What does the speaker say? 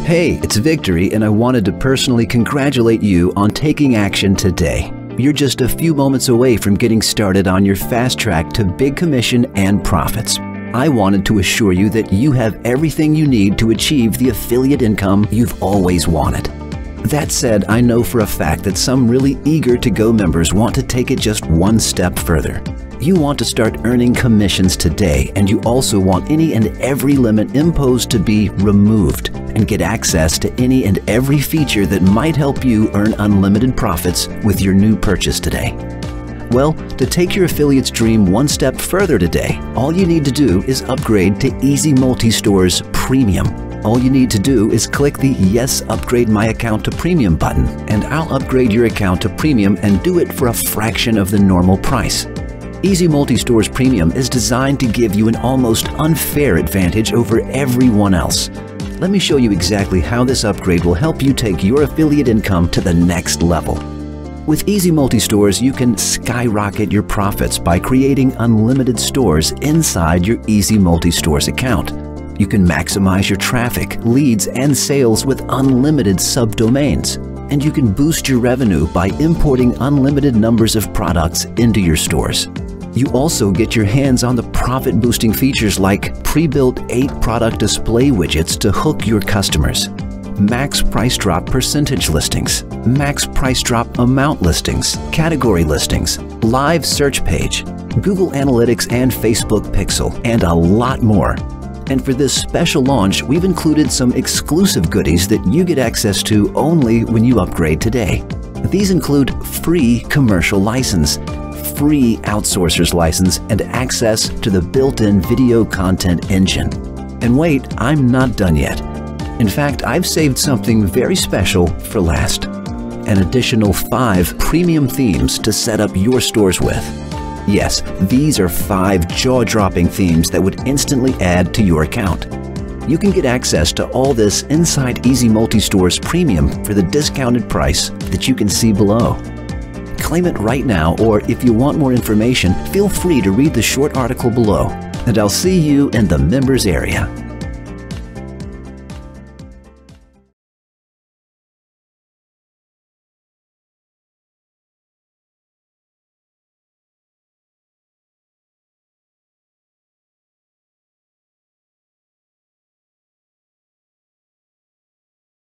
Hey, it's Victory, and I wanted to personally congratulate you on taking action today. You're just a few moments away from getting started on your fast track to big commission and profits. I wanted to assure you that you have everything you need to achieve the affiliate income you've always wanted. That said, I know for a fact that some really eager to go members want to take it just one step further. You want to start earning commissions today, and you also want any and every limit imposed to be removed and get access to any and every feature that might help you earn unlimited profits with your new purchase today. Well, to take your affiliate's dream one step further today, all you need to do is upgrade to Easy Multi-Store's Premium. All you need to do is click the Yes Upgrade My Account to Premium button, and I'll upgrade your account to Premium and do it for a fraction of the normal price. Easy Multi-Store's Premium is designed to give you an almost unfair advantage over everyone else. Let me show you exactly how this upgrade will help you take your affiliate income to the next level. With Easy Multi-Stores, you can skyrocket your profits by creating unlimited stores inside your Easy Multi-Stores account. You can maximize your traffic, leads, and sales with unlimited subdomains. And you can boost your revenue by importing unlimited numbers of products into your stores. You also get your hands on the profit boosting features like pre-built 8 product display widgets to hook your customers, max price drop percentage listings, max price drop amount listings, category listings, live search page, Google Analytics and Facebook Pixel, and a lot more. And for this special launch, we've included some exclusive goodies that you get access to only when you upgrade today. These include free commercial license, free outsourcer's license and access to the built-in video content engine. And wait, I'm not done yet. In fact, I've saved something very special for last. An additional five premium themes to set up your stores with. Yes, these are five jaw-dropping themes that would instantly add to your account. You can get access to all this inside Easy Multi-Stores Premium for the discounted price that you can see below. Claim it right now, or if you want more information, feel free to read the short article below. And I'll see you in the members area.